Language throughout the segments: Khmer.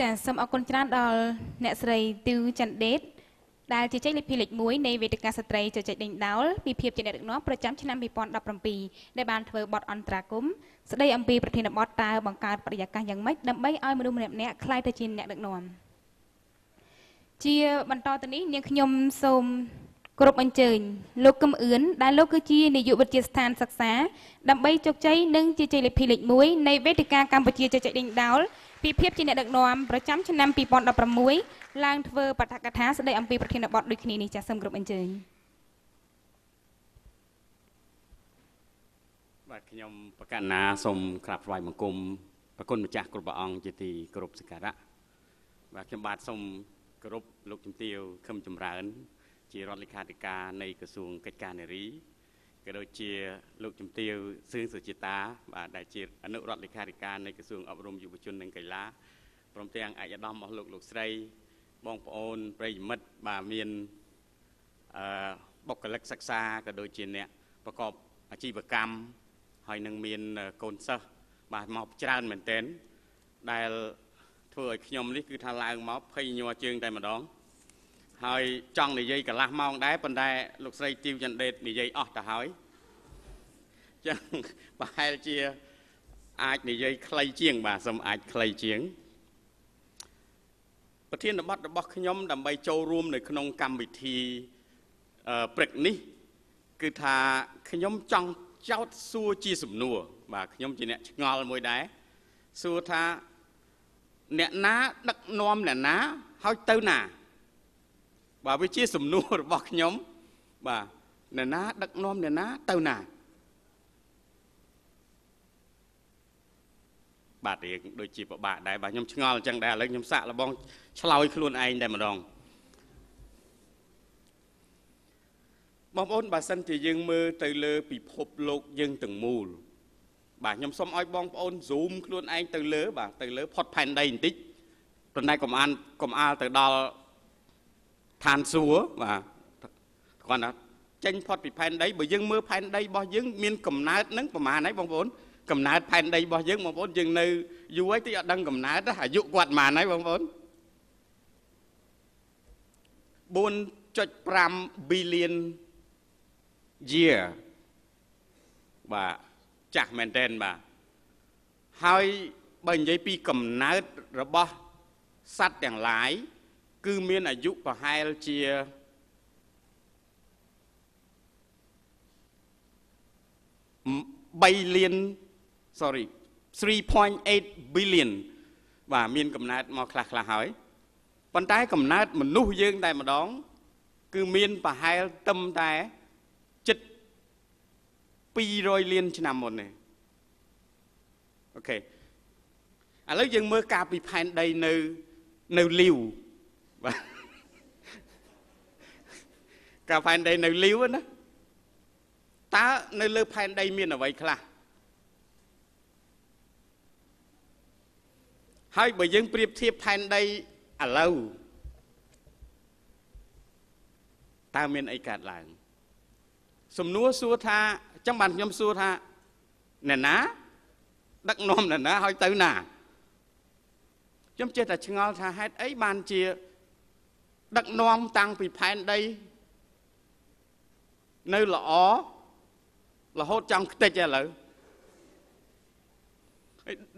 ចាសូមអរគុណច្រើនដល់អ្នកស្រីទីវច័ន្ទដេតដែលជាចែកលេខភីលេខ1នៃវេទិកាស្ត្រីជជែកដេញដោលពីភាពជាអ្នកដឹកនាំប្រចាំឆ្នាំ2017ដែលបានធ្វើបទអន្តរាគមន៍ស្ដីអំពីប្រធានបទតើបង្កើតបរិយាកាសយ៉ាងម៉េចដើម្បីឲ្យមនុស្សម្នាក់ៗក្លាយទៅជាអ្នកដឹកនាំជាបន្តទៅនេះនាងខ្ញុំសូមគ្រប់អញ្ជើញលោកកឹមអឿនដែលលោកគឺជានាយកវិទ្យាស្ថានសិក្សាដើម្បីជោគជ័យនិងជាជ័យលេខភីលេខ1នៃវេទិកាកម្ពុជាជជែកដេញដោល ពីភាពជាអ្នកដឹកនាំប្រចាំឆ្នាំ2016ឡើងធ្វើបទកថាស្ដីអំពីប្រធានបទដូចគ្នានេះចាសសូមគ្រប់អញ្ជើញបាទខ្ញុំប្រកាសណាសូមក្រាបថ្វាយបង្គំប្រគុណម្ចាស់គ្រប់ព្រះអង្គជាទីគោរពសក្ការៈបាទខ្ញុំបាទសូមគោរពលោកជំទាវខឹមចម្រើន ជារដ្ឋលេខាធិការនៃក្រសួងកិច្ចការនារី ក៏ដូចជាលោកជំទាវសឿងសុជាតាបាទដែលជាអនុរដ្ឋលេខាធិការនៃក្រសួងអប់រំយុវជននិងកីឡាព្រមទាំងឯកឧត្តមរបស់លោកលោកស្រី បងប្អូនប្រិយមិត្តបាទមានអឺបុគ្គលិកសិក្សាក៏ដូចជាអ្នកប្រកបអាជីវកម្មហើយនឹងមានកូនសិស្សបាទមកច្រើនមែនទែនដែលធ្វើឲ្យខ្ញុំនេះគឺថាឡើងមកភ័យញ័រជើងតែម្ដង ហើយចង់និយាយកន្លះម៉ោងដែរប៉ុន្តែលោកស្រីទីវចន្ទដេតនិយាយអស់ទៅហើយចឹងប្រហែលជាអាចនិយាយខ្លីជាង បាទសូមអាចខ្លីជាងប្រធានបទរបស់ខ្ញុំដើម្បីចូលរួមនៅក្នុងកម្មវិធីព្រឹកនេះ គឺថាខ្ញុំចង់ចោតសួរជាសំណួរ បាទខ្ញុំជាអ្នកឆ្ងល់មួយដែរសួរថាអ្នកណាដឹកនាំអ្នកណាហើយទៅណា បាទវាជាសំណួររបស់ខ្ញុំ បាទអ្នកណា ដឹកនាំអ្នកណាទៅណាបាទរៀងដូចជាពិបាកដែរបាទខ្ញុំឆ្ងល់អញ្ចឹងដែរឥឡូវខ្ញុំសាក់លបងឆ្លើយខ្លួនឯងតែម្ដងបងប្អូនបើសិនជាយើងមើលទៅលើពិភពលោកយើងទាំងមូល បាទខ្ញុំសូមឲ្យបងប្អូន zoom ខ្លួនឯងទៅលើ បាទទៅលើផុតផែនដីបន្តិចប៉ុន្តែកុំអានកុំអាលទៅដល់ ឋានសួគ៌បាទគាត់ថាចេញផុតពីផែនដីបើយើងមើលផែនដីរបស់យើងមានកំណើតនឹងប្រហែលហើយបងប្អូនកំណើតផែនដីរបស់យើងបងប្អូនយើងនៅយូរហើយទីអត់ដឹងកំណើតអាយុគាត់ប៉ុន្មានហើយបងប្អូន4.5 billion year បាទចាស់មែនតើបាទហើយបើនិយាយពីកំណើតរបស់សត្វទាំងឡាយ គឺមានអាយុប្រហែលជា3លាន sorry 3.8 billion បាទមានកំណើតមកខ្លះខ្លះហើយប៉ុន្តែកំណើតមនុស្សយើងតែម្ដង គឺមានប្រហែលទឹមតែចិត្ត200លានឆ្នាំមុនទេអូខេឥឡូវយើងមើលការពីផែនដីនៅនៅលីវ បាទការផែនដីនៅលីវណាតើនៅលើផែនដីមានអ្វីខ្លះហើយបើយើងប្រៀបធៀបផែនដីឥឡូវតើមានអីកើតឡើង សំណួរសួរថាចឹងបានខ្ញុំសួរថាអ្នកណា ដឹកនាំអ្នកណាឲ្យទៅណាខ្ញុំចេះតែឆ្ងល់ថាហេតុអីបានជា ដឹកនាំតាំងពីផែនដីនៅល្អរហូតចង់ខ្ទេចឥឡូវ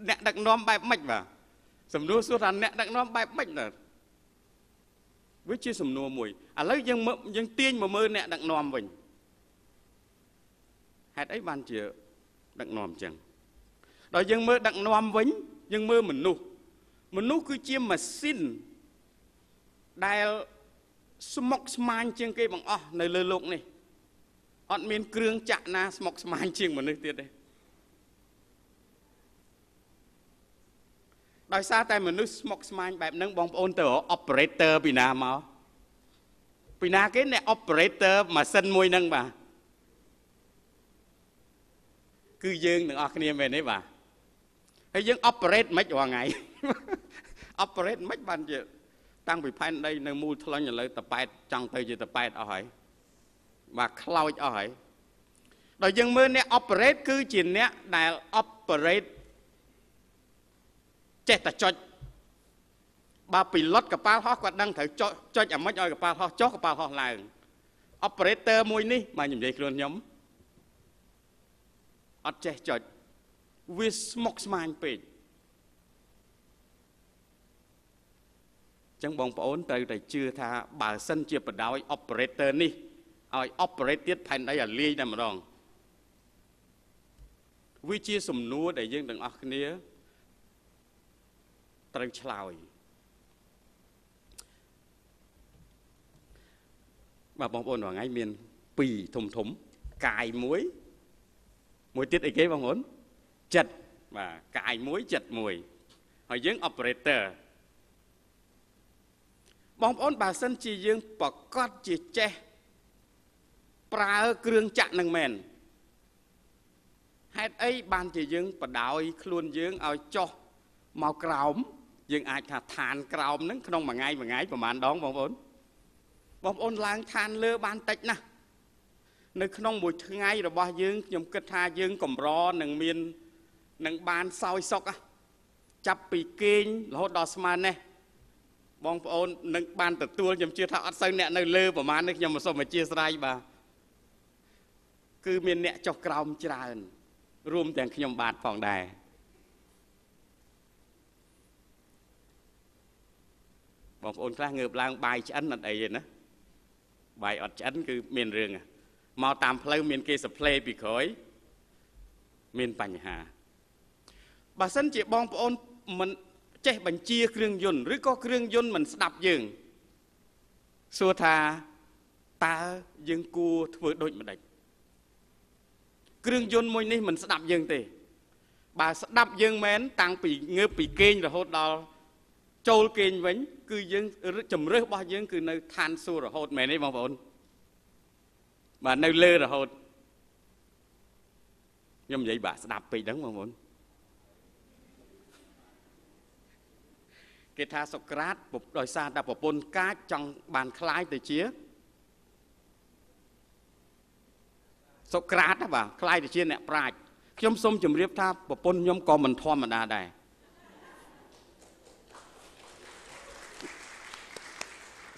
អ្នកដឹកនាំបែបម៉េចបាទសំណួរសួរថាអ្នកដឹកនាំបែបម៉េចណាវាជាសំណួរមួយឥឡូវយើងយើងទាញមកមើលអ្នកដឹកនាំវិញហេតុអីបានជាដឹកនាំអញ្ចឹងដល់យើងមើលដឹកនាំវិញយើងមើលមនុស្សមនុស្សគឺជាម៉ាស៊ីន ដែលស្មុកស្មាញជាងគេបង្អស់នៅលើโลกនេះអត់មានគ្រឿងចាក់ណាស្មុកស្មាញជាងមនុស្សទៀតទេដោយសារតែមនុស្សស្មុកស្មាញបែបហ្នឹងបងប្អូនទៅរក operator ពីណាមកពីណាគេអ្នក operator ម៉ាស៊ីនមួយហ្នឹងបាទគឺយើងទាំងអស់គ្នាមែនទេបាទហើយយើង operate មិនរាល់ថ្ងៃ operate មិនបានជា តាំងពីផែនដីនៅមូលថ្លុញឥឡូវតប៉ែតចង់ទៅជាតប៉ែតអស់ហើយបាទខ្លោចអស់ហើយដល់យើងមើលអ្នក operate គឺជាអ្នកដែល operate ចេះតែចុចបើពីលុតកប៉ាល់ហោះគាត់ដឹងត្រូវចុចចុចអាម៉េចឲ្យកប៉ាល់ហោះចុះកប៉ាល់ហោះឡើង operator មួយនេះមកនិយាយខ្លួនខ្ញុំអត់ចេះចុចវាស្មុកស្មាញពេក ចឹងបងប្អូនត្រូវតែជឿថាបើសិនជាបដ ாய் operator នេះឲ្យ operate ទៀតផែនដីឲ្យលាយតែម្ដងវាជាសំណួរដែលយើងទាំងអស់គ្នាត្រូវឆ្លើយបាទបងប្អូនរាល់ថ្ងៃមាន2ធំធំកាយមួយមួយទៀតអីគេបងប្អូនចិត្តបាទកាយមួយចិត្តមួយហើយយើង operator បងប្អូនបើសិនជាយើងប្រកាសជាចេះប្រើគ្រឿងចាក់នឹងមែនហេតុអីបានជាយើងបដោយខ្លួនយើងឲ្យចោះមកក្រោម យើងអាចថាឋានក្រោមហ្នឹងក្នុងមួយថ្ងៃមួយថ្ងៃប្រហែលដងបងប្អូនបងប្អូនឡើងឋានលើបានតិចណាស់នៅក្នុងមួយថ្ងៃរបស់យើងខ្ញុំគិតថាយើងកម្រនឹងមាននឹងបានសោយសុកចាប់ពីគេងរហូតដល់ស្មើនេះ បងប្អូននឹងបានទទួលខ្ញុំជឿថាអត់សូវអ្នកនៅលើប្រហែលនេះខ្ញុំសូមអធិស្ឋានបាទគឺមានអ្នកចុះក្រោមច្រើន រួមទាំងខ្ញុំបាទផងដែរបងប្អូនខ្លះងើបឡើងបាយឆ្អិនអត់អីទេណាបាយអត់ឆ្អិនគឺមានរឿងមកតាមផ្លូវមានគេសផ្លេពីក្រោយមានបញ្ហាបើសិនជាបងប្អូនមិន ចេះបញ្ជាគ្រឿងយន្តឬក៏គ្រឿងយន្តមិនស្ដាប់យើងសួរថាតើយើងគួរធ្វើដូចម្ដេចគ្រឿងយន្តមួយនេះមិនស្ដាប់យើងទេបើស្ដាប់យើងមែនតាំងពីងើបពីគេងរហូតដល់ចូលគេងវិញ គឺយើងជំរើសរបស់យើង គឺនៅឋានសួគ៌រហូតមែនទេបងប្អូនបាទនៅលើរហូតខ្ញុំនិយាយបាក់ស្ដាប់ពេកហ្នឹងបងប្អូន គេថាសុក្រាតដោយសារតែប្រពន្ធកាចចង់បានคล้ายទៅជាសុក្រាតណាបាទคล้ายទៅជាអ្នកប្រាជ្ញខ្ញុំសូមជម្រាបថាប្រពន្ធខ្ញុំក៏មិនធម្មតាដែរ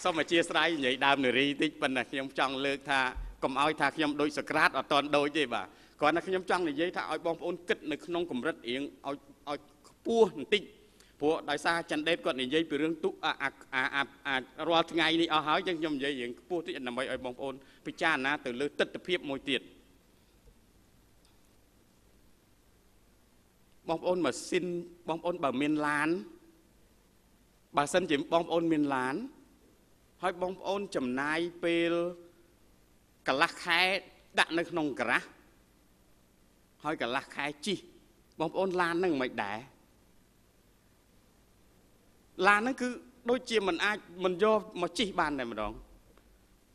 សូមអធិស្ឋាននិយាយដើមនារីតិចប៉ុន្តែខ្ញុំចង់លើកថាកុំឲ្យថាខ្ញុំដូចសក្រាតអត់តន់ដូចទេបាទគ្រាន់តែខ្ញុំចង់និយាយថាឲ្យបងប្អូនគិតនៅក្នុងកម្រិតរៀងឲ្យឲ្យខ្ពស់បន្តិច ព្រោះដោយសារចន្ទដេតគាត់និយាយពីរឿងទុអាអារាល់ថ្ងៃនេះអស់ហើយចឹងខ្ញុំនិយាយរឿងខ្ពស់តិចដើម្បីឲ្យបងប្អូនពិចារណាទៅលើទស្សនវិជ្ជាមួយទៀតបងប្អូនម៉ាស៊ីនបងប្អូនបើមានឡានបើសិនជាបងប្អូនមានឡាន ហើយបងប្អូនចំណាយពេលកន្លះខែដាក់នៅក្នុងការ៉ាស់ហើយកន្លះខែជីបងប្អូនឡានហ្នឹងមិនដែរ ឡានហ្នឹងគឺដូចជាមិនអាចមិនយកមកជិះបានតែម្ដង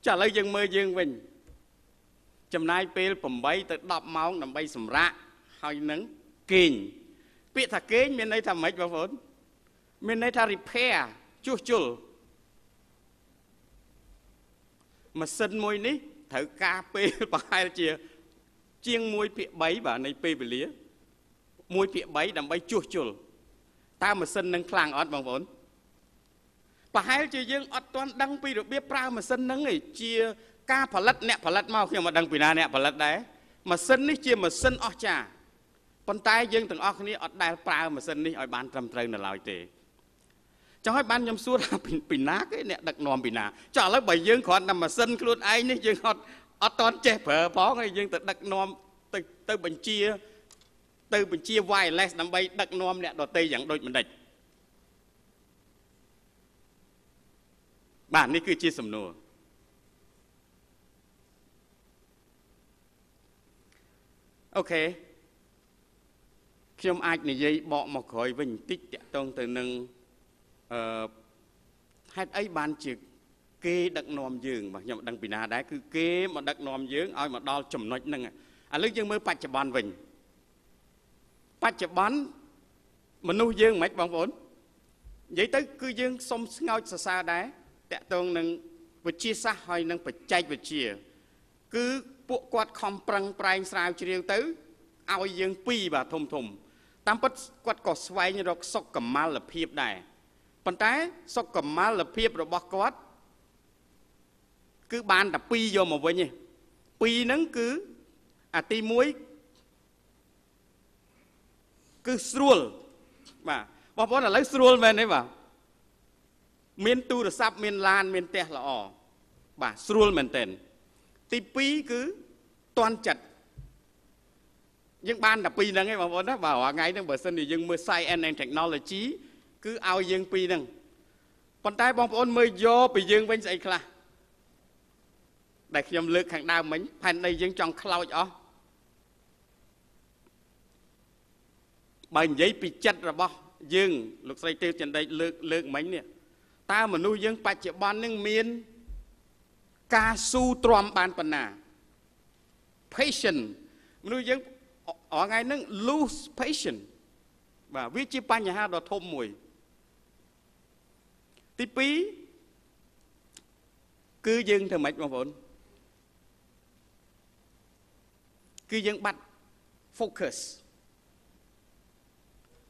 ចាឥឡូវយើងមើលយើងវិញ ចំណាយពេល8ទៅ10ម៉ោងដើម្បីសម្រាកហើយនឹងគេងពាក្យថាគេងមានន័យថាម៉េចបងប្អូនមានន័យថា repair ជួសជុលម៉ាស៊ីនមួយនេះត្រូវការពេលប្រហែលជា ជាង1ភាគ3បាទនៃពេលវេលា1ភាគ3ដើម្បីជួសជុលតើម៉ាស៊ីននឹងខ្លាំងអត់បងប្អូន ប្រហែលជាយើងអត់ទាន់ដឹងពីរបៀបប្រើម៉ាស៊ីនហ្នឹងឯងជាការផលិតអ្នកផលិតមកខ្ញុំមិនដឹងពីណាអ្នកផលិតដែរម៉ាស៊ីននេះជាម៉ាស៊ីនអស្ចារ្យប៉ុន្តែយើងទាំងអស់គ្នាអត់ដែលប្រើម៉ាស៊ីននេះឲ្យបានត្រឹមត្រូវនៅឡើយទេចង់ឲ្យបានខ្ញុំសួរថាពីណាគេអ្នកដឹកនាំពីណាចុះឥឡូវបើយើងគ្រាន់តែម៉ាស៊ីនខ្លួនឯងនេះយើងអត់អត់តន់ចេះប្រើផងហើយយើងទៅដឹកនាំទៅទៅបញ្ជា ទៅបញ្ជា wireless ដើម្បីដឹកនាំអ្នកដទៃយ៉ាងដូចម្ដេច បាទនេះគឺជាសំណួរអូខេខ្ញុំអាចនិយាយបកមកក្រោយវិញបន្តិចតកតងទៅនឹងអឺហេតុអីបានជាគេដឹកនាំយើងបាទខ្ញុំមិនដឹងពីណាដែរគឺគេមកដឹកនាំយើងឲ្យមកដល់ចំណុចហ្នឹងឥឡូវយើងមើលបច្ចុប្បន្នវិញបច្ចុប្បន្នមនុស្សយើងមិនបងប្អូននិយាយទៅគឺយើងសុំស្ងោចសរសើរដែរ តកតងនឹងវិទ្យាសាស្ត្រហើយនឹងបច្ចេកវិទ្យាគឺពួកគាត់ខំប្រឹងប្រែងស្រាវជ្រាវទៅឲ្យយើងពីរបាទធំធំតាមពិតគាត់ក៏ស្វែងរកសុខកមាលភាពដែរប៉ុន្តែសុខមាលភាពរបស់គាត់គឺបានតែ2យកមកវិញទេ2ហ្នឹងគឺអាទី1គឺស្រួលបាទបងប្អូនឥឡូវស្រួលមែនទេបាទ មានទូរស័ព្ទមានឡានមានផ្ទះល្អបាទស្រួលមែនតើទី2គឺតន់ចិត្តយើងបានតែពីរហ្នឹងឯងបងប្អូនណាបាទរាល់ថ្ងៃហ្នឹងបើសិនជាយើងមើល Science and Technology គឺឲ្យយើងពីរហ្នឹងប៉ុន្តែបងប្អូនមើលយកពីយើងវិញស្អីខ្លះដែលខ្ញុំលើកខាងដើមមិញផែនដីយើងចង់ខ្លោចអស់បើនិយាយពីចិត្តរបស់យើងលោកស្រីទេវចន្ទដេកលើកលើកមិញនេះ តើមនុស្សយើងបច្ចុប្បន្ននឹងមាន ការស៊ូទ្រាំបានប៉ុណ្ណា patient មនុស្សយើងអថ្ងៃហ្នឹង lose patient បាទវាជាបញ្ហាដ៏ធំមួយទី2គឺយើងធ្វើម៉េចបងប្អូនគឺយើងបាត់ focus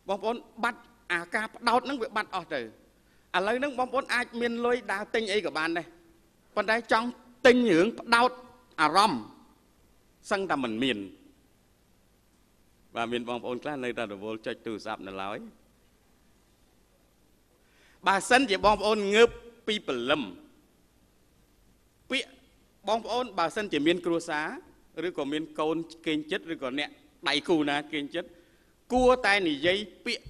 បងប្អូនបាត់អាការបដោតហ្នឹងវាបាត់អស់ទៅ ឥឡូវហ្នឹងបងប្អូនអាចមានលុយដើរទិញអីក៏បានដែរប៉ុន្តែចង់ទិញរឿងបដោតអារម្មណ៍សឹងតែមិនមានបាទមានបងប្អូនខ្លះនៅតែរវល់ចុចទូរស័ព្ទនៅឡើយបើសិនជាបងប្អូនងើបពីព្រលឹមពាក្យបងប្អូនបើសិនជាមានគ្រួសារឬក៏មានកូនកេងចិត្តឬក៏អ្នកដៃគូណាកេងចិត្តគួរតែនិយាយពាក្យ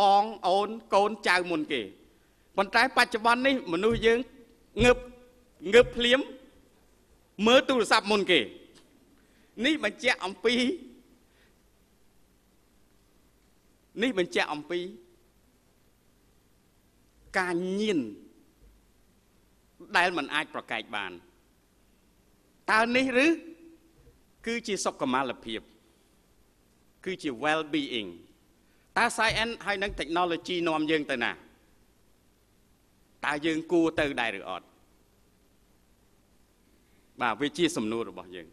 បងអូនកូនចៅមុនគេ ប៉ុន្តែបច្ចុប្បន្ននេះមនុស្សយើងងើបងើបភ្លាមមើលទូរស័ព្ទមុនគេ នេះបញ្ជាក់អំពីនេះបញ្ជាក់អំពី ការញៀនដែលมันអាចប្រកែកបានតើនេះឬគឺជាសុខុមាលភាព គឺជា well being តើ science ហើយនឹង technology នាំយើងទៅណា តើយើងគួរទៅដែរឬអត់បាទវាជាសំណួររបស់យើង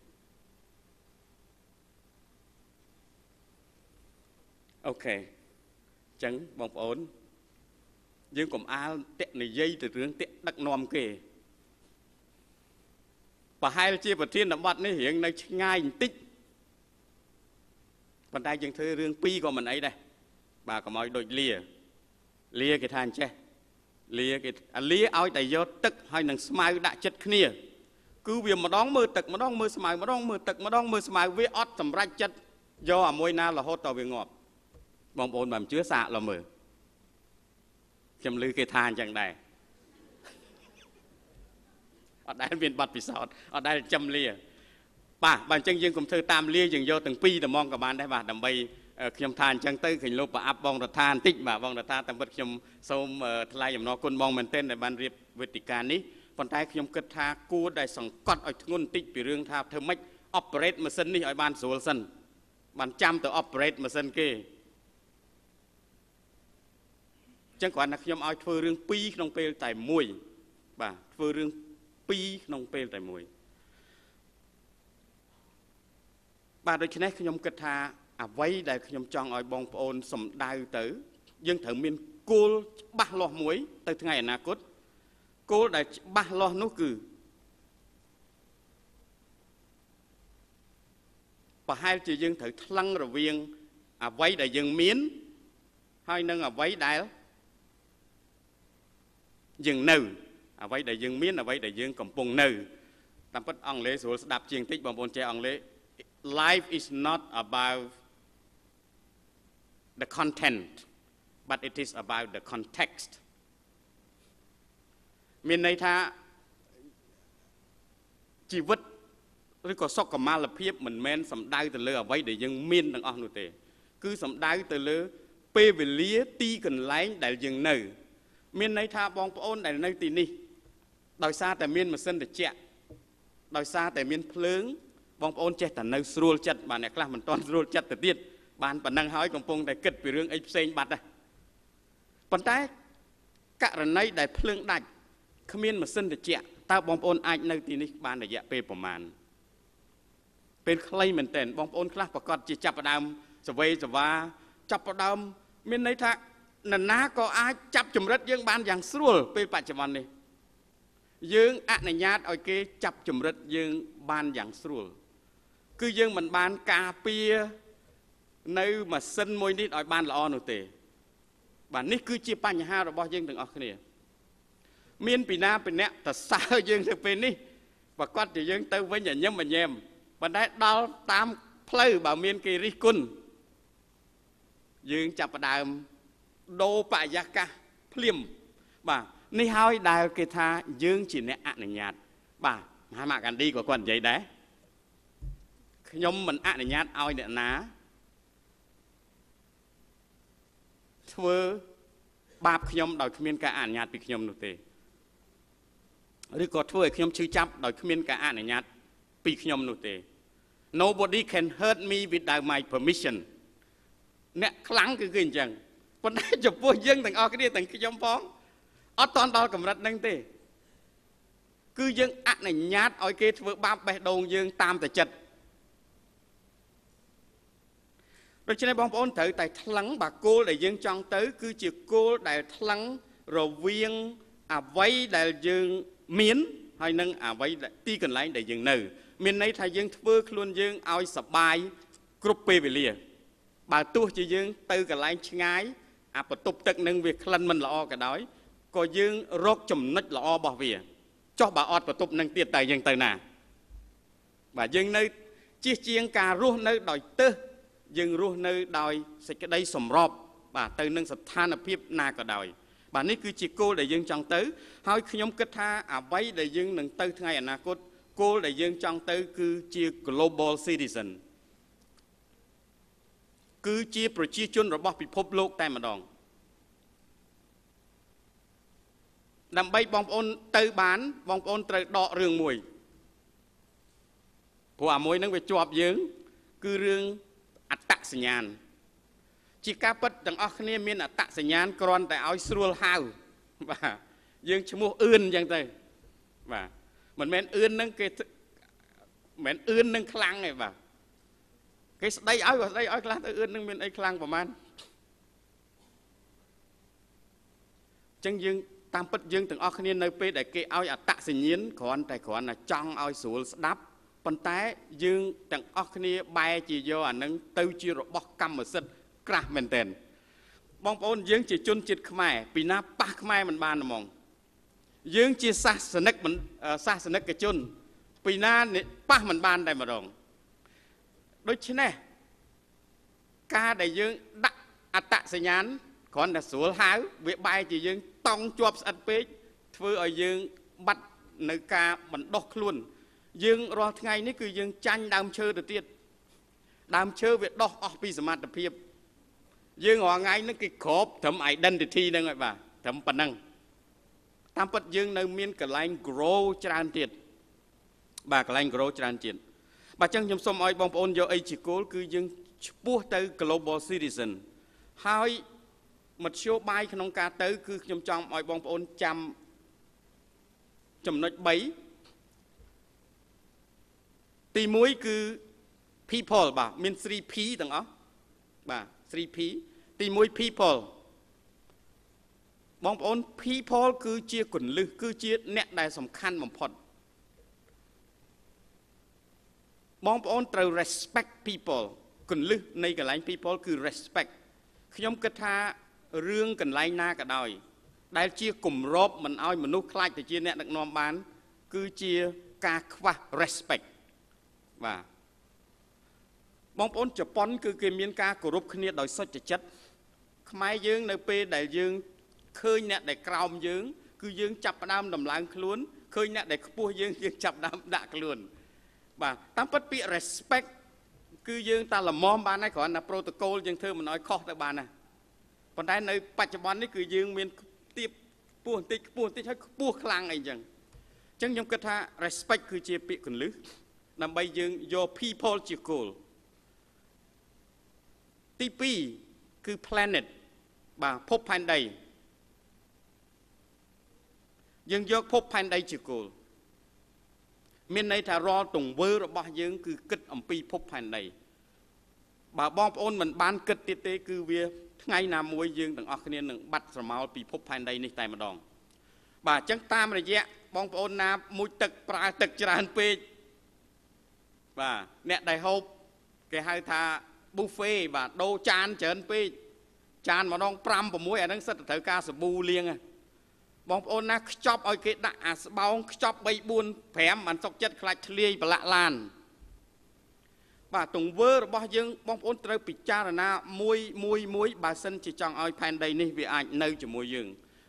អូខេអញ្ចឹងបងប្អូន យើងកុំអាលតេនិយាយទៅរឿងតេដឹកនាំគេប្រហែលជាប្រធានបទនេះរៀងនៅឆ្ងាយបន្តិចប៉ុន្តែយើងធ្វើរឿងពីរក៏មិនអីដែរបាទកុំឲ្យដូចលាលាគេថាអញ្ចេះ លាគេអាលាឲ្យតែយកទឹកហើយនឹងស្មៅដាក់ចិត្តគ្នាគឺវាម្ដងមើលទឹកម្ដងមើលស្មៅម្ដងមើលទឹកម្ដងមើលស្មៅវាអត់សម្រេចចិត្តយកអាមួយណារហូតដល់វាងាប់បងប្អូនបើមិនជឿសាកឡមើលខ្ញុំឮគេថាអញ្ចឹងដែរអត់ដែលមានប័ណ្ណពិសោធន៍អត់ដែលចំលាបាទបើអញ្ចឹងយើងកុំធ្វើតាមលាយើងយកទាំងពីរតែមកក៏បានដែរបាទដើម្បី ខ្ញុំថាអញ្ចឹងទៅឃើញលោកប្រអាប់បងរដ្ឋាបន្តិចបាទបងរដ្ឋាតាមពិតខ្ញុំសូមថ្លែងអំណរគុណបងមែនទែនដែលបានរៀបវេទិកានេះប៉ុន្តែខ្ញុំគិតថាគួរដែលសង្កត់ឲ្យធ្ងន់បន្តិចពីរឿងថាធ្វើម៉េច operate ម៉ាស៊ីននេះឲ្យបានស្រួលសិនបានចាំទៅ operate ម៉ាស៊ីនគេចឹងគ្រាន់តែខ្ញុំឲ្យធ្វើរឿងពីរក្នុងពេលតែមួយបាទធ្វើរឿងពីរក្នុងពេលតែមួយបាទដូច្នេះខ្ញុំគិតថា អ្វីដែលខ្ញុំចង់ឲ្យបងប្អូនសំដៅទៅ យើងត្រូវមានគោលច្បាស់លាស់មួយ ទៅថ្ងៃអនាគតគោលដែលច្បាស់លាស់នោះគឺប្រហែលជាយើងត្រូវថ្លឹងរវាងអ្វីដែលយើងមាន ហើយនឹងអ្វីដែលយើងនៅអ្វីដែលយើងមានអ្វីដែលយើងកំពុងនៅតាមពិតអង់គ្លេសស្រួលស្ដាប់ជាងតិចបងប្អូនចេះអង់គ្លេស life is not about the content but it is about the context មានន័យថាជីវិតឬក៏សុខុមាលភាពមិនមែនសំដៅទៅលើអ្វីដែលយើងមានទាំងអស់នោះទេ គឺសំដៅទៅលើ ពេលវេលាទីកន្លែងដែលយើងនៅ មានន័យថាបងប្អូនដែលនៅទីនេះ ដោយសារតែមានម៉ាស៊ីនត្រជាក់ដោយសារតែមានភ្លើងបងប្អូនចេះតែនៅស្រួលចិត្តបាទអ្នកខ្លះមិនទាន់ស្រួលចិត្តទៅទៀត បានប៉ុណ្ណឹងហើយកំពុងតែគិតពីរឿងអីផ្សេងបាត់ដែរប៉ុន្តែករណីដែលភ្លើងដាច់គ្មានម៉ាស៊ីនត្រជាក់តើបងប្អូនអាចនៅទីនេះបានរយៈពេលប្រមាណពេលខ្លីមែនទែនបងប្អូនខ្លះប្រកាសជាចាប់ផ្ដើមសវេសវាចាប់ផ្ដើមមានន័យថានរណាក៏អាចចាប់ចម្រិតយើងបានយ៉ាងស្រួលពេលបច្ចុប្បន្ននេះយើងអនុញ្ញាតឲ្យគេចាប់ចម្រិតយើងបានយ៉ាងស្រួល គឺយើងមិនបានការពារ នៅម៉ាស៊ីនមួយនេះឲ្យបានល្អនោះទេ បាទនេះគឺជាបញ្ហារបស់យើងទាំងអស់គ្នា មានពីណាពីអ្នកតសើយើងទៅពេលនេះប្រកាសជាយើងទៅវិញញញឹមញញែមប៉ុន្តែដល់តាមផ្លូវបើមានគេរិះគន់យើងចាប់ផ្ដើមដូរបរិយាកាសភ្លាមបាទនេះហើយដែលគេថាយើងជាអ្នកអនុញ្ញាត បាទមហាម៉ាកាណ្ឌីក៏គាត់និយាយដែរខ្ញុំមិនអនុញ្ញាតឲ្យអ្នកណា ធ្វើបាបខ្ញុំដោយគ្មានការអនុញ្ញាតពីខ្ញុំនោះទេឬក៏ធ្វើឲ្យខ្ញុំឈឺចាប់ដោយគ្មានការអនុញ្ញាតពីខ្ញុំនោះទេ Nobody can hurt me without my permission អ្នកខ្លាំងគឺគឺអញ្ចឹងប៉ុន្តែចំពោះយើងទាំងអស់គ្នាទាំងខ្ញុំផងអត់តន់ដល់កម្រិតហ្នឹងទេ គឺយើងអនុញ្ញាតឲ្យគេធ្វើបាបបេះដូងយើងតាមតែចិត្ត ដូច្នេះបងប្អូនត្រូវតែថ្លឹងបាគោលដែលយើងចង់ទៅ គឺជាគោលដែលថ្លឹងរវាងអវ័យដែលយើងមានហើយនឹងអវ័យទីកន្លែងដែលយើងនៅ មានន័យថាយើងធ្វើខ្លួនយើងឲ្យសបាយគ្រប់ពេលវេលា បើទោះជាយើងទៅកន្លែងឆ្ងាយអាបន្ទប់ទឹកនឹងវាក្លិនមិនល្អក៏ដោយក៏យើងរកចំណុចល្អរបស់វាចុះបើអត់បន្ទប់នឹងទៀតតែយើងទៅណា បាទយើងនៅជិះជាងការរស់នៅដោយទើស យើងរស់នៅដោយសេចក្តីសម្របបាទទៅនឹងស្ថានភាពណាក៏ដោយបាទនេះគឺជាគោលដែលយើងចង់ទៅ ហើយខ្ញុំគិតថាអ្វីដែលយើងនឹងទៅថ្ងៃអនាគតគោលដែលយើងចង់ទៅ គឺជា global citizen គឺជាប្រជាជនរបស់ពិភពលោកតែម្ដងដើម្បីបងប្អូនទៅបានបងប្អូនត្រូវដករឿងមួយព្រោះអាមួយហ្នឹងវាជាប់យើង គឺរឿង អត្តសញ្ញាណជាការពិតទាំងអស់គ្នាមានអត្តសញ្ញាណគ្រាន់តែឲ្យស្រួលហៅបាទយើងឈ្មោះអឿនអញ្ចឹងទៅបាទមិនមែនអឿនហ្នឹងគេមិនមែនអឿននឹងខ្លាំងទេបាទគេស្ដីឲ្យក៏ស្ដីឲ្យខ្លះទៅអឿននឹងមានអីខ្លាំងប្រហែលអញ្ចឹងយើងតាមពិតយើងទាំងអស់គ្នានៅពេលដែលគេឲ្យអត្តសញ្ញាណគ្រាន់តែគ្រាន់តែចង់ឲ្យស្រួលស្ដាប់ ប៉ុន្តែយើងទាំងអស់គ្នាបែរជាយកអានឹងទៅជារបស់កម្មសិទ្ធិក្រាស់មែនទែនបងប្អូនយើងជាជនជាតិខ្មែរពីណាប៉ះខ្មែរមិនបានហ្មងយើងជាសាសនិកសាសនិកជន ពីណាប៉ះមិនបានតែម្ដងដូច្នេះការដែលយើងដាក់អត្តសញ្ញាណគ្រាន់តែស្រួលហៅវាបែរជាយើងតង់ជាប់ស្អិតពេកធ្វើឲ្យយើងបាត់នៅការបណ្ដោះខ្លួន យើងរាល់ថ្ងៃនេះគឺយើងចាញ់ដើមឈើទៅទៀតដើមឈើវាដោះអស់ពីសមត្ថភាព យើងរាល់ថ្ងៃនេះគេក្របត្រឹម identity ហ្នឹងហើយបាទត្រឹមប៉ុណ្ណឹងតាមពិតយើងនៅមានកន្លែង grow ច្រើនទៀតបាទកន្លែង grow ច្រើនទៀតបាទអញ្ចឹងខ្ញុំសូមឲ្យបងប្អូនយកអីជាគោលគឺយើងឈ្មោះទៅ global citizen ហើយមធ្យោបាយក្នុងការទៅ គឺខ្ញុំចង់ឲ្យបងប្អូនចាំចំណុច3 ទី1គឺ people បាទមាន 3P ទាំងអស់បាទ 3P ទី1 people បងប្អូន people គឺជាគន្លឹះគឺជាអ្នកដែលសំខាន់បំផុតបងប្អូនត្រូវ respect people គន្លឹះនៃកន្លែង people គឺ respect ខ្ញុំគិតថារឿងកន្លែងណាក៏ដោយ ដែលជាគម្របមិនឲ្យមនុស្សខ្លាចទៅជាអ្នកដឹកនាំបាន គឺជាការខ្វះ respect បាទបងប្អូនជប៉ុនគឺគេមានការគោរពគ្នាដោយសុចចិត្តខ្មែរយើងនៅពេលដែលយើងឃើញអ្នកដែលក្រោមយើង គឺយើងចាប់ផ្ដើមដំឡើងខ្លួនឃើញអ្នកដែលខ្ពស់យើងយើងចាប់ផ្ដើមដាក់ខ្លួន បាទតាមពិតពាក្យ respect គឺយើងតាល្មមបានហើយគ្រាន់តែ protocol យើងធ្វើមិនឲ្យខុសទៅបានណាប៉ុន្តែនៅបច្ចុប្បន្ននេះគឺយើងមានទៀបខ្ពស់បន្តិចខ្ពស់បន្តិចហើយខ្ពស់ខ្លាំងអីចឹងអញ្ចឹងខ្ញុំគិតថា respect គឺជាពាក្យកលឹះ ដើម្បីយើងយក people ជាគោលទី2គឺ planet បាទភពផែនដីយើងយកភពផែនដីជាគោលមានន័យថារាល់ទង្វើរបស់យើង គឺគិតអំពីភពផែនដីបើបងប្អូនមិនបានគិតទៀតទេ គឺវាថ្ងៃណាមួយយើងទាំងអស់គ្នានឹងបាត់ស្រមោលពិភពផែនដីនេះតែម្ដងបាទអញ្ចឹងតាមរយៈបងប្អូនណាមួយទឹកប្រើទឹកច្រើនពេក បាទអ្នកដែលហូបគេហៅថា buffet បាទដូរចានច្រើនពេកចានម្ដង5 6អាហ្នឹងសិតតែត្រូវការសាប៊ូលាងបងប្អូនណាខ្ចប់ឲ្យគេដាក់អាស្បោងខ្ចប់3 4 5មិនសុកចិត្តខ្លាច់ធ្លាយប្រឡាក់ឡានបាទទង្វើរបស់យើងបងប្អូនត្រូវពិចារណាមួយមួយមួយបើសិនជាចង់ឲ្យផែនដីនេះវាអាចនៅជាមួយយើង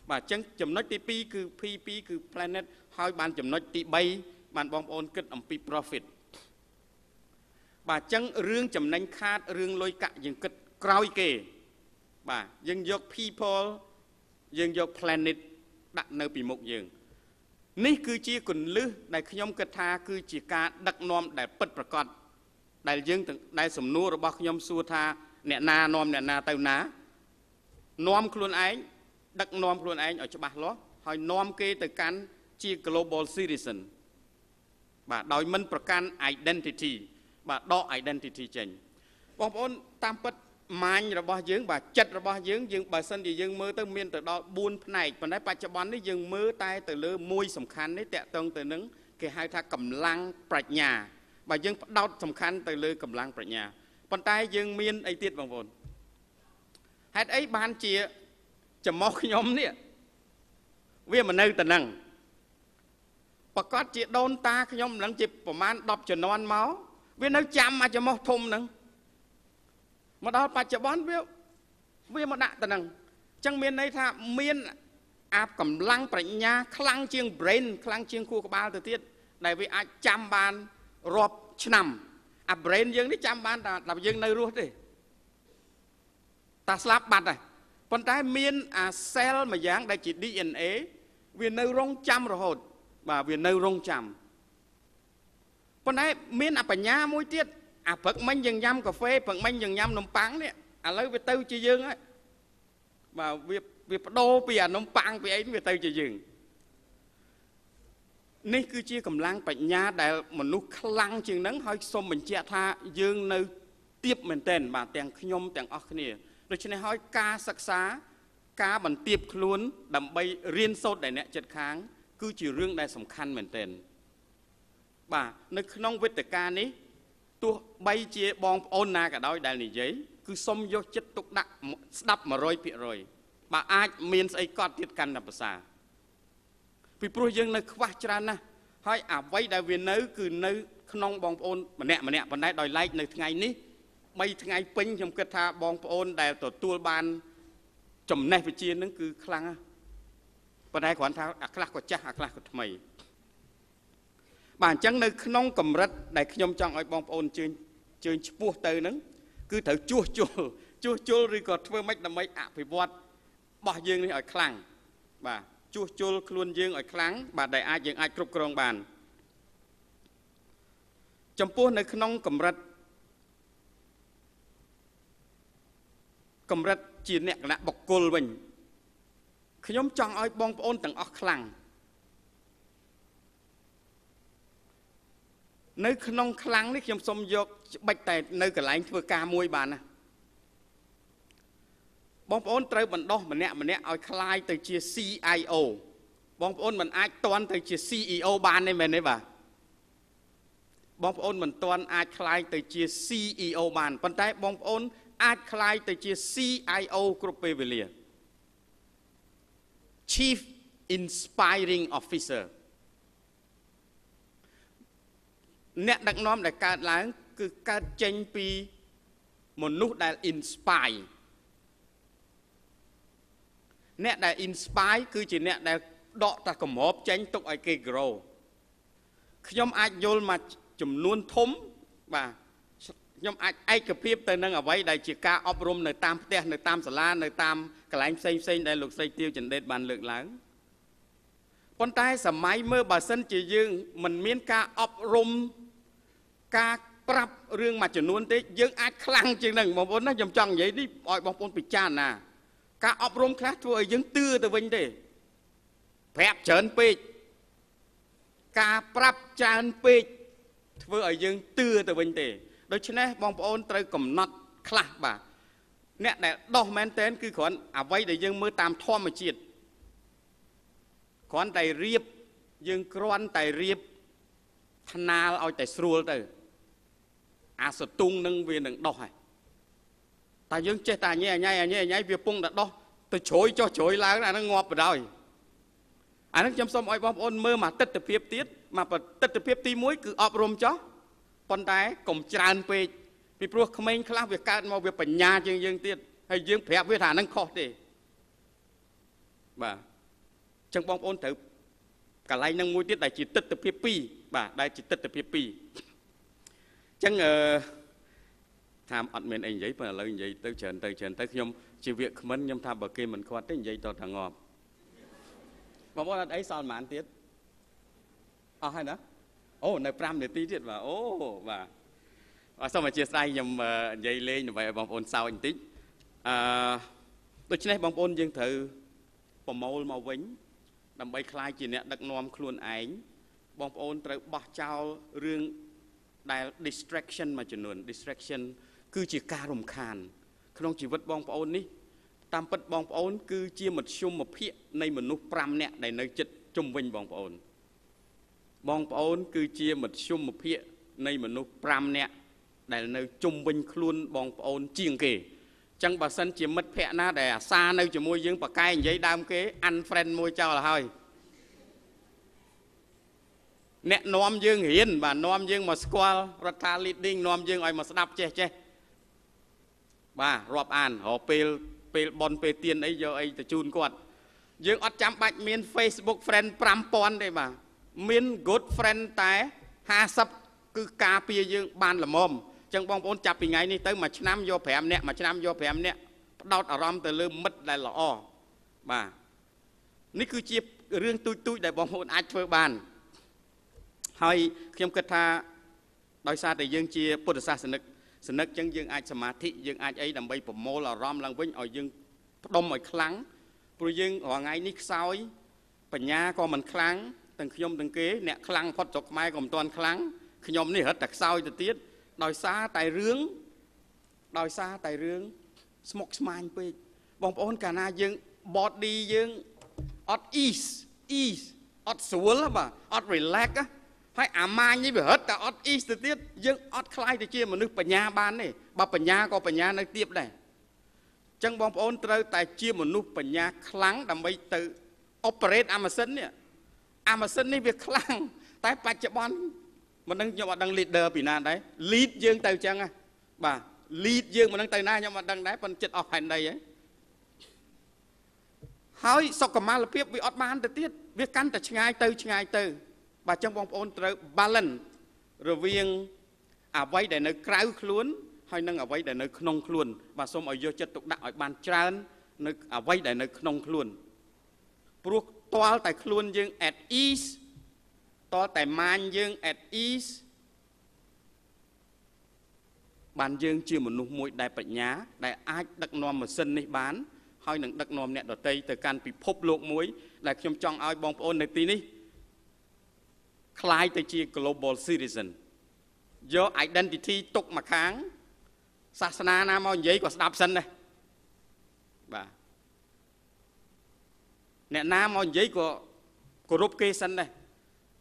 បាទអញ្ចឹងចំណុចទី2គឺ P2 គឺ planet ហើយបានចំណុចទី3បានបងប្អូនគិតអំពី profit បាទអញ្ចឹងរឿងចំណេញខាតរឿងលុយកាក់យើងគិតក្រោយគេ បាទយើងយក people យើងយក planet ដាក់នៅពីមុខយើង នេះគឺជាគន្លឹះដែលខ្ញុំគិតថា គឺជាការដឹកនាំដែលពិតប្រាកដដែលយើងដែលសំណួររបស់ខ្ញុំសួរថាអ្នកណានាំអ្នកណាទៅណានាំខ្លួនឯងដឹកនាំខ្លួនឯងឲ្យច្បាស់លាស់ហើយនាំគេទៅកាន់ជា global citizen បាទដោយមិនប្រកាន់ identity បាទដក identity ចេញបងប្អូនតាមពិតម៉ាញរបស់យើងបាទចិត្តរបស់យើងយើងបើសិនជាយើងមើលទៅមានទៅដល់4ផ្នែកប៉ុន្តែបច្ចុប្បន្ននេះយើងមើលតែទៅលើមួយសំខាន់នេះតកតងទៅនឹងគេហៅថាកម្លាំងប្រាជ្ញាបើយើងផ្ដោតសំខាន់ទៅលើកម្លាំងប្រាជ្ញាប៉ុន្តែយើងមានអីទៀតបងប្អូនហេតុអីបានជាចំោះខ្ញុំនេះវាមិននៅតែនឹងប្រកាសជាដូនតាខ្ញុំនឹងជាប្រមាណ10ជំនាន់មក វានៅចាំអាចំោះធំហ្នឹងមកដល់បច្ចុប្បន្នវាវាមកដាក់ទៅនឹងអញ្ចឹងមានន័យថាមានអាកម្លាំងប្រាជ្ញា ខ្លាំងជាង brain ខ្លាំងជាងខួរក្បាលទៅទៀតដែលវាអាចចាំបានរាប់ឆ្នាំអា brain យើងនេះចាំបានតែដល់យើងនៅរស់ទេតាស្លាប់បាត់ហើយប៉ុន្តែមានអា cell មួយយ៉ាងដែលជា DNA វានៅរងចាំរហូតបាទវានៅរងចាំ ប៉ុន្តែមានអបញ្ញាមួយទៀតអាព្រឹកមិញយើងញ៉ាំកាហ្វេព្រឹកមិញយើងញ៉ាំនំប៉័ងនេះឥឡូវវាទៅជាយើងហើយបាទវាវាបដូរពីអានំប៉័ងពីអីវាទៅជាយើងនេះគឺជាកម្លាំងបញ្ញាដែលមនុស្សខ្លាំងជាងហ្នឹងហើយសូមបញ្ជាក់ថាយើងនៅទៀបមែនទែនបាទទាំងខ្ញុំទាំងអស់គ្នាដូច្នេះហើយការសិក្សាការបន្ទាបខ្លួន ដើម្បីរៀនសូត្រដែលអ្នកចិត្តខាង គឺជារឿងដែលសំខាន់មែនទែន បាទនៅក្នុងវេទិកានេះទោះបីជាបងប្អូនណាក៏ដោយដែលនិយាយគឺសុំយកចិត្តទុកដាក់ស្ដាប់100%បើអាចមានស្អីកត់ទៀតកាន់តែប្រសើរពីព្រោះយើងនៅខ្វះច្រើនណាស់ហើយអ្វីដែលវានៅគឺនៅក្នុងបងប្អូនម្នាក់ម្នាក់ប៉ុន្តែដោយឡែកនៅថ្ងៃនេះ3ថ្ងៃពេញខ្ញុំគិតថាបងប្អូនដែលទទួលបានចំណេះវិជ្ជានឹងគឺខ្លាំងណាស់ប៉ុន្តែគ្រាន់ថាអាខ្លះក៏ចាស់អាខ្លះក៏ថ្មី បាទអញ្ចឹងនៅក្នុងកម្រិតដែលខ្ញុំចង់ឲ្យបងប្អូនជើញជើញឈ្មោះទៅហ្នឹងគឺត្រូវជួសជុលជួសជុលឬក៏ធ្វើម៉េចដើម្បីអភិវឌ្ឍរបស់យើងនេះឲ្យខ្លាំងបាទជួសជុលខ្លួនយើងឲ្យខ្លាំងបាទដែលអាចយើងអាចគ្រប់គ្រងបានចំពោះនៅក្នុងកម្រិតកម្រិតជាអ្នកគណៈបុគ្គលវិញខ្ញុំចង់ឲ្យបងប្អូនទាំងអស់ខ្លាំង នៅក្នុងខ្លាំងនេះខ្ញុំសូមយកច្បិចតែនៅកន្លែងធ្វើការមួយបានណាបងប្អូនត្រូវបណ្ដោះម្នាក់ម្នាក់ឲ្យคลายទៅជា CIO បងប្អូនមិនអាចតន់ទៅជា CEO បានទេមែនទេបាទបងប្អូនមិនតន់អាចคลายទៅជា CEO បានប៉ុន្តែបងប្អូនអាចคลายទៅជា CIO គ្រប់ពេលវេលា Chief Inspiring Officer អ្នកដឹកនាំដែលកើតឡើង គឺកើតចេញពីមនុស្សដែល inspire អ្នកដែល inspire គឺជាអ្នកដែលដកតាកម្របចេញទុកឲ្យគេ grow ខ្ញុំអាចយល់មកចំនួនធំបាទខ្ញុំអាចឯកភាពទៅនឹងអ្វីដែលជាការអប់រំនៅតាមផ្ទះនៅតាមសាលានៅតាមកន្លែងផ្សេងផ្សេងដែលលោកស្រីទាវចន្ទដេតបានលើកឡើងប៉ុន្តែសម័យមើលបើសិនជាយើងមិនមានការអប់រំ ការប្រាប់រឿងមួយចំនួនទេយើងអាចខ្លាំងជាងហ្នឹងបងប្អូនណាខ្ញុំចង់និយាយនេះឲ្យបងប្អូនពិចារណាការអប់រំខ្លះធ្វើឲ្យយើងទឿទៅវិញទេប្រាប់ច្រើនពេកការប្រាប់ច្រើនពេកធ្វើឲ្យយើងទឿទៅវិញទេដូច្នេះបងប្អូនត្រូវកំណត់ខ្លះបាទអ្នកដែលដោះមែនតែនគឺគ្រាន់អ្វីដែលយើងមើលតាមធម្មជាតិគ្រាន់តែរៀបយើងគ្រាន់តែរៀបថ្នាលឲ្យតែស្រួលទៅ អាសតុងនឹងវានឹងដោះហើយតែយើងចេះតែញ៉ៃញ៉ៃញ៉ៃញ៉ៃវាពងតែដោះទៅជ្រោយចុះជ្រោយឡើងអានឹងងាប់បដ ாய் អានឹងខ្ញុំសូមឲ្យបងប្អូនមើលមកទស្សនវិជ្ជាទៀតមកទស្សនវិជ្ជាទី1គឺអប់រំចោះប៉ុន្តែកុំច្រើនពេកពីព្រោះក្មេងខ្លះវាកើតមកវាបញ្ញាជាងយើងទៀតហើយយើងប្រាប់វាថាហ្នឹងខុសទេបាទអញ្ចឹងបងប្អូនត្រូវកន្លែងហ្នឹងមួយទៀតដែលជាទស្សនវិជ្ជា2បាទដែលជាទស្សនវិជ្ជា2អញ្ចឹងអឺថាអត់មានអីនិយាយប៉ុន្តែឥឡូវនិយាយទៅច្រើនទៅច្រើនទៅខ្ញុំជាវាគ្មិនខ្ញុំថាបើគេមិនគាត់ទេនិយាយតតែងាប់បងប្អូនអត់អីសល់ប៉ុន្មានទៀតអស់ហើយណាអូនៅ5នាទីទៀតបាទអូបាទអរសូមអធិស្ឋានខ្ញុំនិយាយលេងដើម្បីឲ្យបងប្អូនសើចបន្តិចអឺដូច្នេះបងប្អូនយើងត្រូវប្រមូលមកវិញ ដើម្បីคลายជាអ្នកដឹកនាំខ្លួនឯងបងប្អូនត្រូវបោះចោលរឿង ដែល distraction មួយចំនួន distraction គឺជាការរំខាន ក្នុងជីវិតបងប្អូននេះតាមពិតបងប្អូន គឺជាមធ្យមភាគនៃមនុស្ស5នាក់ដែលនៅចិត្តជុំវិញបងប្អូន បងប្អូន គឺជាមធ្យមភាគនៃមនុស្ស5នាក់ដែលនៅជុំវិញខ្លួនបងប្អូនជាងគេចឹងបើសិនជាមិត្តភ័ក្ដិណាដែលអាសានៅជាមួយយើងប្រកែកនិយាយដើមគេ unfriend មួយចោលហើយ អ្នកនាំយើងរៀនបាទនាំយើងមកស្គាល់រដ្ឋា leading នាំយើងឲ្យមកស្ដាប់ចេះចេះបាទរាប់អានរកពេលពេលបនពេលទៀនអីយកអីទៅជូនគាត់ យើងអត់ចាំបាច់មាន Facebook friend 5000ទេបាទមាន good friend តែ50គឺការពារយើងបានល្មមចឹងបងប្អូនចាប់ពីថ្ងៃនេះទៅមួយឆ្នាំយក5នាក់មួយឆ្នាំយក5នាក់ផ្ដោតអារម្មណ៍ទៅលើមិត្តដែលល្អបាទនេះគឺជារឿងទូចទូចដែលបងប្អូនអាចធ្វើបាន ហើយខ្ញុំគិតថាដោយសារតែយើងជាពុទ្ធសាសនិកសនិកចឹងយើងអាចសមាធិយើងអាចអីដើម្បីប្រមូលអារម្មណ៍ឡើងវិញឲ្យយើងផ្ដុំឲ្យខ្លាំងព្រោះយើងរាល់ថ្ងៃនេះខ្សោយបញ្ញាក៏មិនខ្លាំងទាំងខ្ញុំទាំងគេអ្នកខ្លាំងផុតស្រុកខ្មែរក៏មិនទាន់ខ្លាំងខ្ញុំនេះរត់តែខ្សោយទៅទៀតដោយសារតែរឿងដោយសារតែរឿងស្មុគស្មាញពេកបងប្អូនកាលណាយើង body យើងអត់ ease ease អត់ស្រួលបាទអត់ relax ហើយអាម៉ាញនេះវារត់តែអត់ ease ទៅទៀតយើងអត់ខ្លាយទៅជាមនុស្សបញ្ញាបានទេបើបញ្ញាក៏បញ្ញានៅទៀតដែរចឹងបងប្អូនត្រូវតែជាមនុស្សបញ្ញាខ្លាំងដើម្បីទៅ operate អាម៉ាស៊ីននេះអាម៉ាស៊ីននេះវាខ្លាំងតែបច្ចុប្បន្នមិនដឹងខ្ញុំអត់ដឹង leader ពីណាដែរ lead យើងទៅចឹងណាបាទ lead យើងមិនដឹងទៅណាខ្ញុំអត់ដឹងដែរប៉ុន្តែចិត្តអស់ផែនដីហើយហើយសុខុមាលភាពវាអត់បានទៅទៀតវាកាន់តែឆ្ងាយទៅឆ្ងាយទៅ បាទចឹងបងប្អូនត្រូវ balance រវាងអ្វីដែលនៅក្រៅខ្លួនហើយនិងអ្វីដែលនៅក្នុងខ្លួនបាទសូមឲ្យយកចិត្តទុកដាក់ឲ្យបានច្រើន នៅអ្វីដែលនៅក្នុងខ្លួនព្រោះទាល់តែខ្លួនយើង at ease តលតែម៉ាញយើង at ease បានយើងជាមនុស្សមួយដែលបញ្ញា ដែលអាចដឹកនាំម៉ាស៊ីននេះបាន ហើយនឹងដឹកនាំអ្នកដតីទៅកាន់ពិភពលោកមួយដែលខ្ញុំចង់ឲ្យបងប្អូននៅទីនេះ คล้ายទៅជា global citizen យក identity ទុកមកខាង សាសនាណាមកនិយាយក៏ស្ដាប់សិនដែរបាទអ្នកណាមកនិយាយក៏គោរពគេសិនដែរ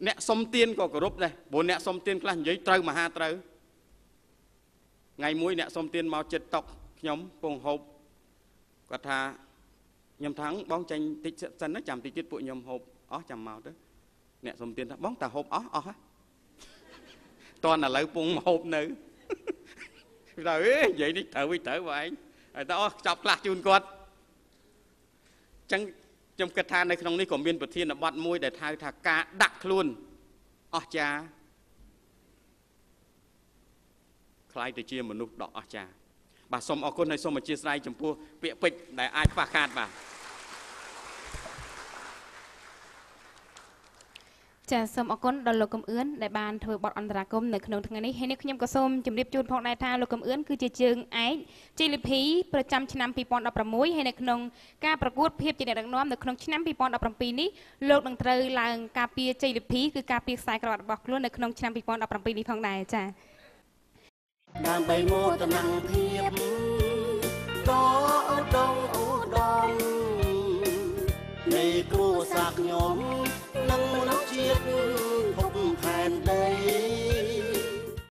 អ្នកសុំទានក៏គោរពដែរព្រោះអ្នកសុំទានខ្លះនិយាយត្រូវមហាត្រូវថ្ងៃមួយអ្នកសុំទានមកចិត្តតុកខ្ញុំពងហូបគាត់ថាខ្ញុំថាបងចាញ់តិចសិនណាចាំតិចទៀតពួកខ្ញុំហូបអស់ចាំមកទៅ អ្នកសុំទានថាបងតាហូបអស់អស់តើឥឡូវពងហូបនៅដល់អេនិយាយនេះត្រូវវិញត្រូវបងឯងហើយតើអស់ចប់ខ្លះជូនគាត់អញ្ចឹងខ្ញុំគិតថានៅក្នុងនេះក៏មានប្រធានបទមួយដែលថៅថាការដាក់ខ្លួនអស្ចារ្យខ្លាយទៅជាមនុស្សដ៏អស្ចារ្យបាទសូមអរគុណហើយសូមអធិស្ឋានចំពោះពាក្យពេចន៍ដែលអាចខ្វះខាតបាទ ចាសូមអរគុណដល់លោកកំអឿនដែលបានធ្វើបទអន្តរាគមនៅក្នុងថ្ងៃនេះហើយនេះខ្ញុំក៏សូមជម្រាបជូនផងដែរថាលោកកំអឿនគឺជាជើងឯក GLP ប្រចាំឆ្នាំ2016ហើយនៅក្នុងការប្រកួតភាពជាអ្នកដឹកនាំនៅក្នុងឆ្នាំ2017នេះលោកនឹងត្រូវឡើងការពារ GLP គឺការពារខ្សែក្រវ៉ាត់របស់ខ្លួននៅក្នុងឆ្នាំ2017នេះផងដែរចាដើម្បីមោទនភាពក៏ឧត្តមឧត្តមនៃគ្រួសារខ្ញុំ for